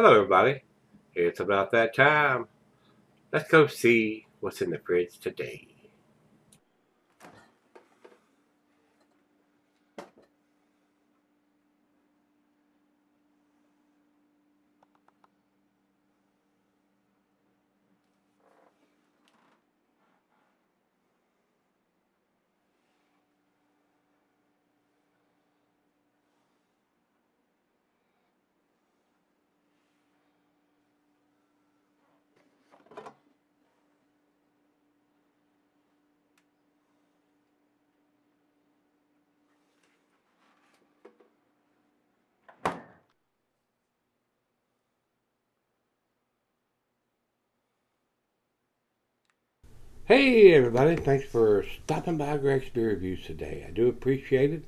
Hello, everybody. It's about that time. Let's go see what's in the fridge today. Hey everybody, thanks for stopping by Greg's Beer Reviews today. I do appreciate it.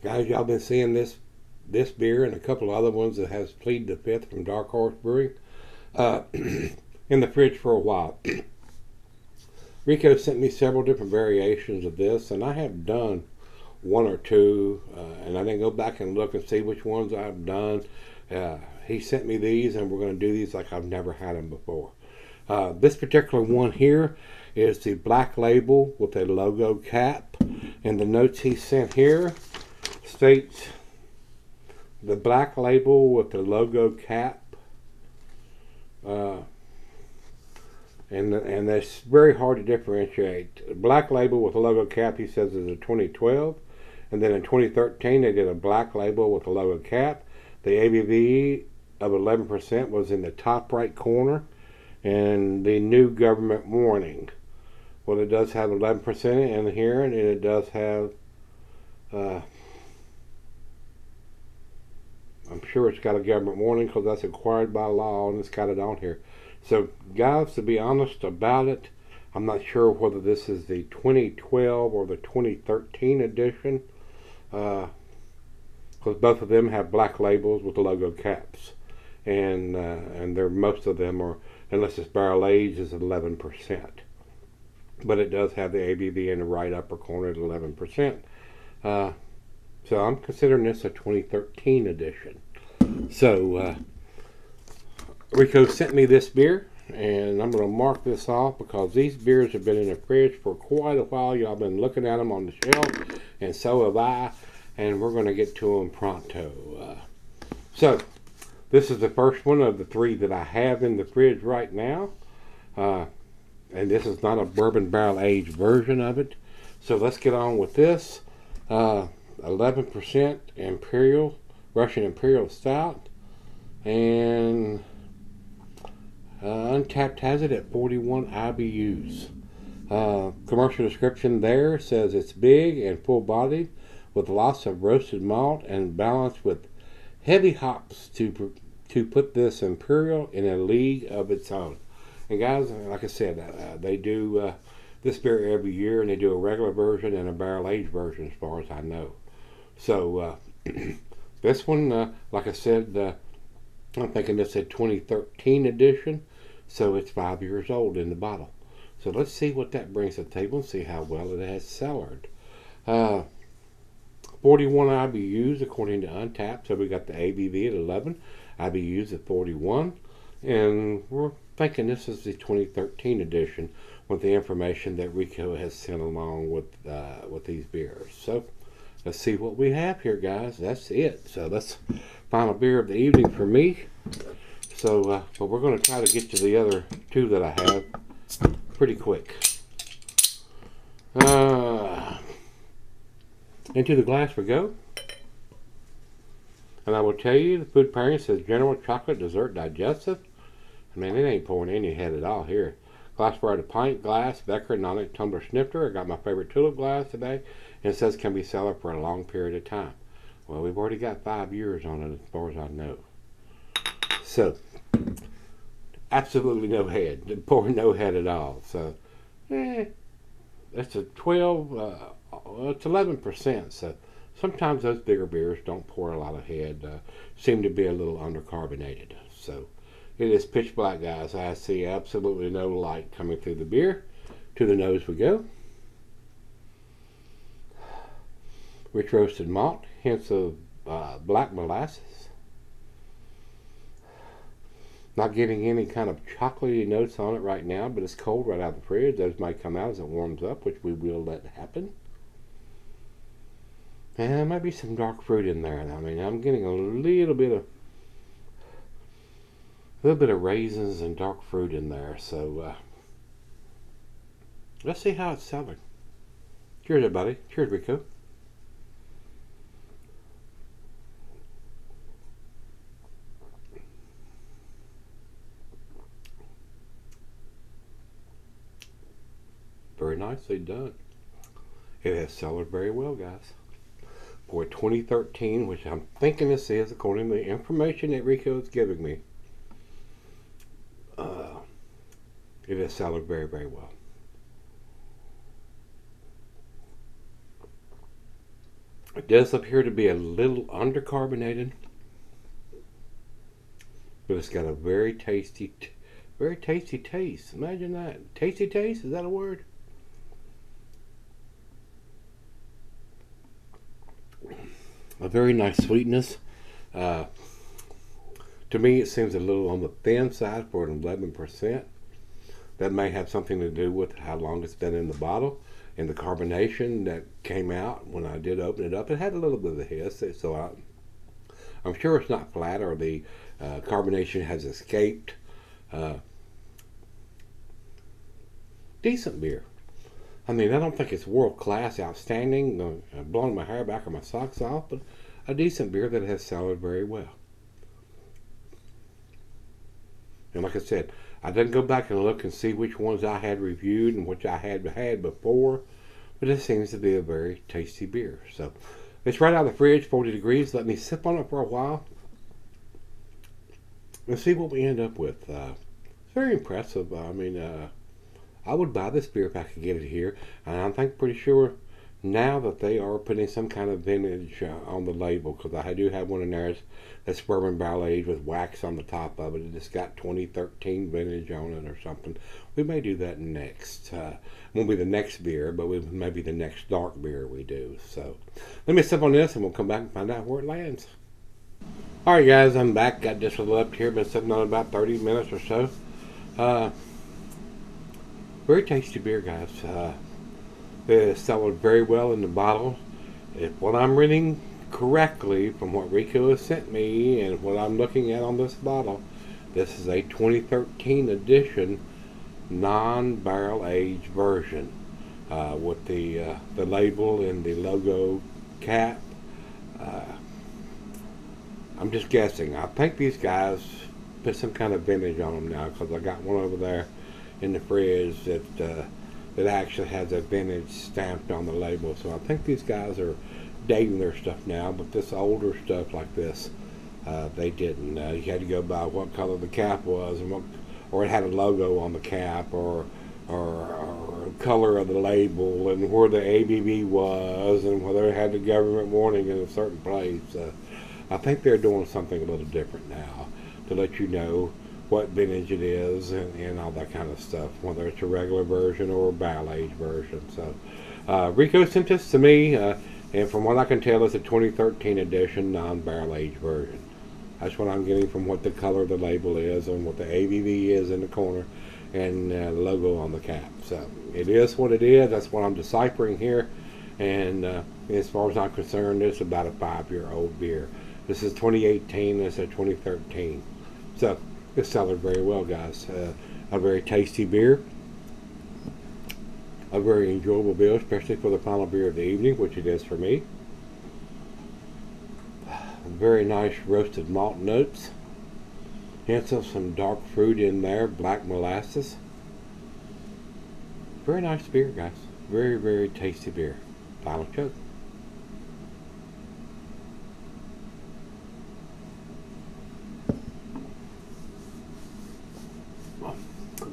Guys, y'all been seeing this this beer and a couple other ones that has Plead the Fifth from Dark Horse Brewing uh, in the fridge for a while. Rico sent me several different variations of this and I have done one or two uh, and I didn't go back and look and see which ones I've done. Uh, he sent me these and we're going to do these like I've never had them before. Uh, this particular one here is the black label with a logo cap. And the notes he sent here states the black label with the logo cap. Uh, and and that's very hard to differentiate. Black label with a logo cap, he says, is a 2012. And then in 2013, they did a black label with a logo cap. The ABV of 11% was in the top right corner. And the new government warning well, it does have 11% in here, and it does have, uh, I'm sure it's got a government warning because that's required by law, and it's got it on here. So, guys, to be honest about it, I'm not sure whether this is the 2012 or the 2013 edition, because uh, both of them have black labels with the logo caps, and uh, and they're most of them are, unless it's barrel aged, is 11 percent but it does have the ABV in the right upper corner at 11%. Uh, so I'm considering this a 2013 edition. So uh, Rico sent me this beer, and I'm going to mark this off because these beers have been in the fridge for quite a while. Y'all been looking at them on the shelf, and so have I, and we're going to get to them pronto. Uh, so this is the first one of the three that I have in the fridge right now. Uh, and this is not a bourbon barrel aged version of it. So let's get on with this. Uh, 11% Imperial, Russian Imperial Stout. And uh, Untappd has it at 41 IBUs. Uh, commercial description there says it's big and full bodied with lots of roasted malt and balanced with heavy hops to, to put this Imperial in a league of its own. And guys, like I said, uh, they do uh, this beer every year, and they do a regular version and a barrel aged version, as far as I know. So uh, this one, uh, like I said, uh, I'm thinking this is a 2013 edition, so it's five years old in the bottle. So let's see what that brings to the table and see how well it has cellared. Uh, 41 IBUs according to Untappd. So we got the ABV at 11, IBUs at 41, and we're thinking this is the 2013 edition with the information that Rico has sent along with uh, with these beers. So let's see what we have here, guys. That's it. So that's final beer of the evening for me. So, uh, but we're going to try to get to the other two that I have pretty quick. Uh, into the glass we go. And I will tell you, the food pairing says general chocolate dessert digestive. Man, it ain't pouring any head at all here. Glass a pint, glass, Becker, Nonic, tumbler, snifter. I got my favorite tulip glass today. And it says can be cellared for a long period of time. Well, we've already got five years on it as far as I know. So, absolutely no head. Pouring no head at all. So, eh, it's a 12, uh, it's 11%. So, sometimes those bigger beers don't pour a lot of head. Uh, seem to be a little undercarbonated. So, it is pitch black, guys. I see absolutely no light coming through the beer. To the nose we go. Rich roasted malt, hints of uh, black molasses. Not getting any kind of chocolatey notes on it right now, but it's cold right out of the fridge. Those might come out as it warms up, which we will let happen. And there might be some dark fruit in there. I mean, I'm getting a little bit of little bit of raisins and dark fruit in there. So uh, let's see how it's selling. Cheers, everybody. Cheers, Rico. Very nicely done. It has cellared very well, guys. For 2013, which I'm thinking this is according to the information that Rico is giving me, uh, it has cellared very, very well. It does appear to be a little undercarbonated, but it's got a very tasty, very tasty taste. Imagine that. Tasty taste? Is that a word? a very nice sweetness. Uh, to me, it seems a little on the thin side for an 11%. That may have something to do with how long it's been in the bottle and the carbonation that came out when I did open it up. It had a little bit of a hiss, so I, I'm sure it's not flat or the uh, carbonation has escaped. Uh, decent beer. I mean, I don't think it's world class, outstanding, uh, blowing my hair back or my socks off, but a decent beer that has cellared very well. And like I said, I didn't go back and look and see which ones I had reviewed and which I had had before, but it seems to be a very tasty beer. So it's right out of the fridge, 40 degrees. Let me sip on it for a while and see what we end up with. Uh, it's very impressive. I mean, uh, I would buy this beer if I could get it here. And I'm think pretty sure now that they are putting some kind of vintage uh, on the label because I do have one in there that's bourbon barrel aged with wax on the top of it. It's got 2013 vintage on it or something. We may do that next. Uh, won't be the next beer, but we may be the next dark beer we do. So let me sip on this and we'll come back and find out where it lands. All right, guys, I'm back. Got this one left here. Been sitting on about 30 minutes or so. Uh, very tasty beer, guys. Uh, it's selling very well in the bottle. If what I'm reading correctly from what Rico has sent me and what I'm looking at on this bottle, this is a 2013 edition non-barrel aged version uh, with the uh, the label and the logo cap. Uh, I'm just guessing. I think these guys put some kind of vintage on them now because I got one over there in the fridge that uh, that actually has a vintage stamped on the label. So I think these guys are dating their stuff now, but this older stuff like this, uh, they didn't. Uh, you had to go by what color the cap was, and what, or it had a logo on the cap, or, or, or color of the label, and where the ABV was, and whether it had the government warning in a certain place. Uh, I think they're doing something a little different now to let you know what vintage it is and, and all that kind of stuff, whether it's a regular version or a barrel age version. So, uh, Rico sent this to me, uh, and from what I can tell, it's a 2013 edition non barrel age version. That's what I'm getting from what the color of the label is and what the ABV is in the corner and uh, the logo on the cap. So, it is what it is. That's what I'm deciphering here. And uh, as far as I'm concerned, it's about a five year old beer. This is 2018, this is 2013. So, it's selling very well, guys. Uh, a very tasty beer. A very enjoyable beer, especially for the final beer of the evening, which it is for me. Very nice roasted malt notes. Hints of some dark fruit in there, black molasses. Very nice beer, guys. Very, very tasty beer. Final chug.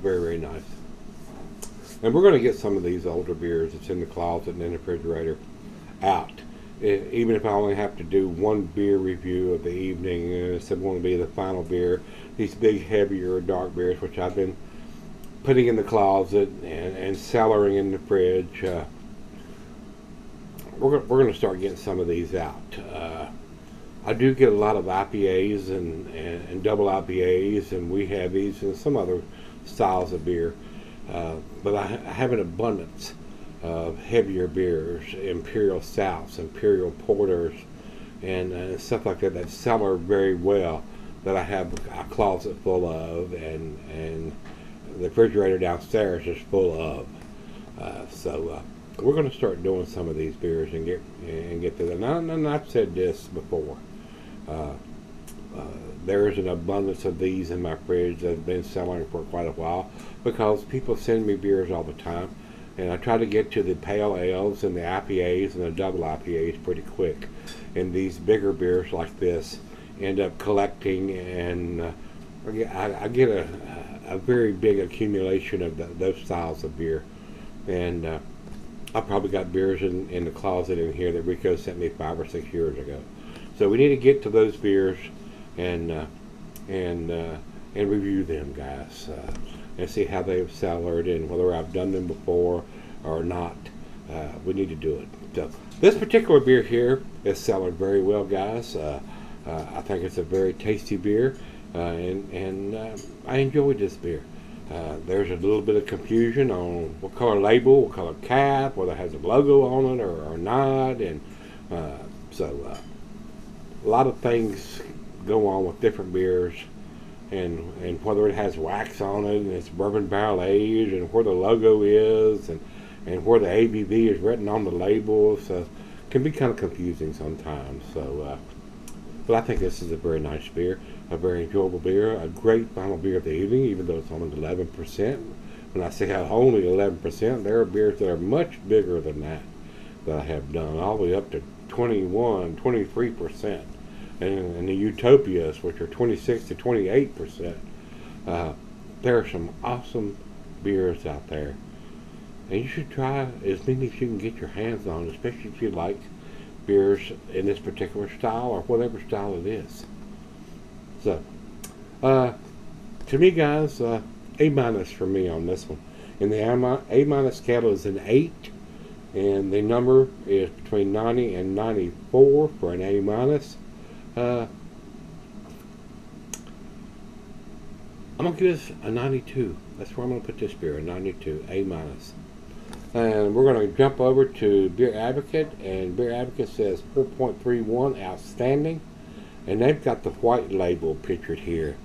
very, very nice. And we're going to get some of these older beers that's in the closet and in the refrigerator out. It, even if I only have to do one beer review of the evening, and it's going to be the final beer. These big, heavier, dark beers, which I've been putting in the closet and, and cellaring in the fridge. Uh, we're, we're going to start getting some of these out. Uh, I do get a lot of IPAs and, and, and double IPAs, and we have these and some other styles of beer. Uh, but I, I, have an abundance of heavier beers, imperial stouts, imperial porters, and uh, stuff like that that cellar very well. That I have a closet full of, and and the refrigerator downstairs is full of. Uh, so uh, we're going to start doing some of these beers and get and get to them. And, and I've said this before. Uh, uh, there is an abundance of these in my fridge that have been selling for quite a while because people send me beers all the time. And I try to get to the pale ales and the IPAs and the double IPAs pretty quick. And these bigger beers like this end up collecting, and uh, I, I, get a, a very big accumulation of the, those styles of beer. And uh, I probably got beers in, in the closet in here that Rico sent me five or six years ago. So we need to get to those beers and uh, and uh, and review them, guys, uh, and see how they've cellared and whether I've done them before or not. Uh, we need to do it. So this particular beer here is cellared very well, guys. Uh, uh, I think it's a very tasty beer, and and I enjoyed this beer. There's a little bit of confusion on what color label, what color cap, whether it has a logo on it or, or not, and so a lot of things go on with different beers and and whether it has wax on it and it's bourbon barrel aged and where the logo is and and where the ABV is written on the label. So can be kind of confusing sometimes. So uh, but I think this is a very nice beer a very enjoyable beer a great final beer of the evening even though it's only 11% when I say only 11% there are beers that are much bigger than that that I have done all the way up to 21 23% and, and the Utopias, which are 26 to 28 percent. Uh, there are some awesome beers out there, and you should try as many as you can get your hands on, especially if you like beers in this particular style or whatever style it is. So, uh, to me, guys, uh, A minus for me on this one. And the A minus scale is an 8, and the number is between 90 and 94 for an A minus. Uh, I'm gonna give this a 92. That's where I'm gonna put this beer, a 92, A minus. And we're gonna jump over to Beer Advocate, and Beer Advocate says 4.31, outstanding. And they've got the white label pictured here,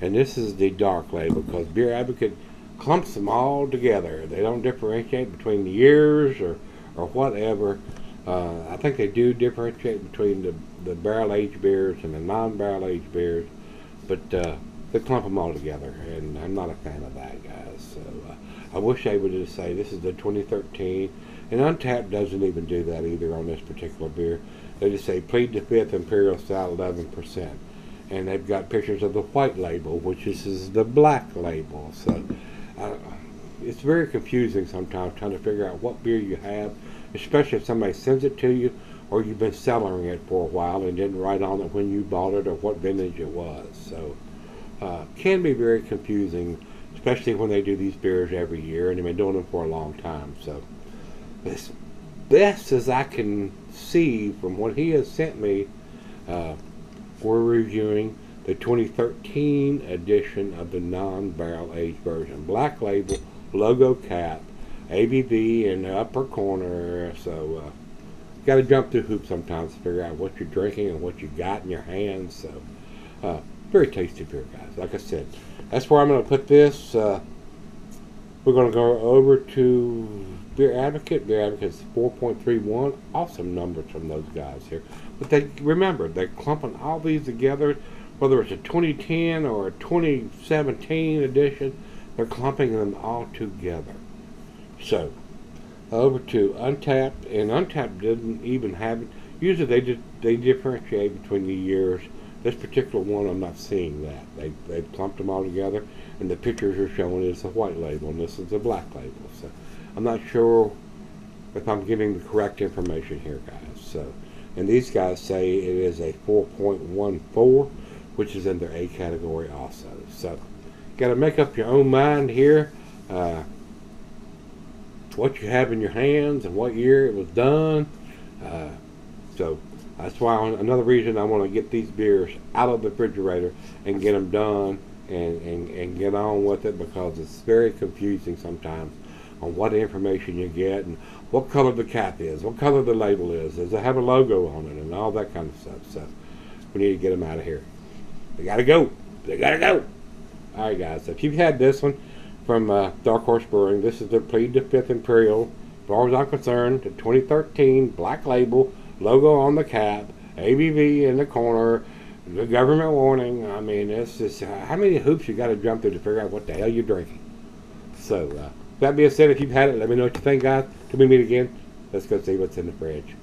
and this is the dark label because Beer Advocate clumps them all together. They don't differentiate between the years or or whatever. Uh, I think they do differentiate between the, the barrel aged beers and the non barrel aged beers, but uh, they clump them all together, and I'm not a fan of that, guys. So uh, I wish they would just say this is the 2013, and Untappd doesn't even do that either on this particular beer. They just say plead the fifth imperial style 11%, and they've got pictures of the white label, which is, is the black label. So uh, it's very confusing sometimes trying to figure out what beer you have especially if somebody sends it to you or you've been selling it for a while and didn't write on it when you bought it or what vintage it was. So uh, can be very confusing, especially when they do these beers every year and they've been doing them for a long time. So as best as I can see from what he has sent me, uh, we're reviewing the 2013 edition of the non-barrel aged version. Black label, logo cap, ABV in the upper corner. So, uh, got to jump through hoops sometimes to figure out what you're drinking and what you got in your hands. So, uh, very tasty beer, guys. Like I said, that's where I'm going to put this. Uh, we're going to go over to Beer Advocate. Beer Advocate's 4.31. Awesome numbers from those guys here. But they remember, they're clumping all these together, whether it's a 2010 or a 2017 edition, they're clumping them all together. So, over to Untappd, and Untappd didn't even have it. Usually they did, they differentiate between the years. This particular one, I'm not seeing that. They they clumped them all together, and the pictures are showing it's a white label, and this is a black label. So, I'm not sure if I'm giving the correct information here, guys. So, and these guys say it is a 4.14, which is in their A category also. So, got to make up your own mind here. Uh, what you have in your hands and what year it was done. Uh, so That's why another reason I want to get these beers out of the refrigerator and get them done and, and, and get on with it because it's very confusing sometimes on what information you get and what color the cap is, what color the label is, does it have a logo on it, and all that kind of stuff. So we need to get them out of here. They gotta go. They gotta go. All right, guys. If you've had this one from uh, Dark Horse Brewing, this is the Plead the Fifth Imperial. As far as I'm concerned, the 2013 black label, logo on the cap, ABV in the corner, the government warning. I mean, it's just uh, how many hoops you got to jump through to figure out what the hell you're drinking. So, uh, that being said, if you've had it, let me know what you think, guys. Till we meet again, let's go see what's in the fridge.